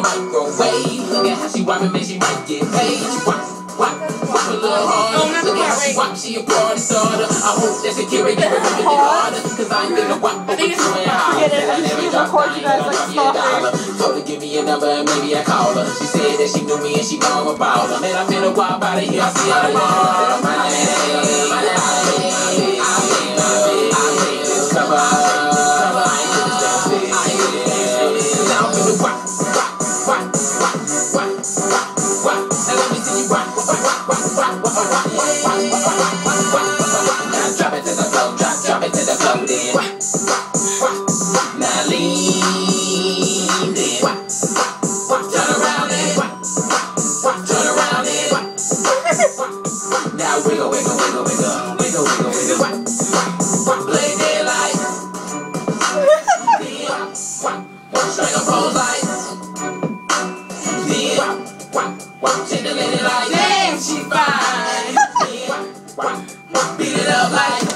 microwave. Look at how she whopping, man, she might get paid. She whop, whop, whop a little harder she wop, she a born disorder. I hope that Shakira get her in. Cause I ain't gonna wop, but we're doing harder. I never got money, but I see a dollar. Told her, give me a number and maybe I call her. She said that she knew me and she gone about her. Man, I'm in a wop out of here, I see her tomorrow. My name, my name, I made, I made this cover. Now let me see you rock, rock, rock, rock, rock, rock, rock. wiggle, wiggle, wiggle, wiggle, wiggle, wiggle, wiggle. Play daylight. Strike a pose light. Shake the lady like, damn, she fine. Beat it up like.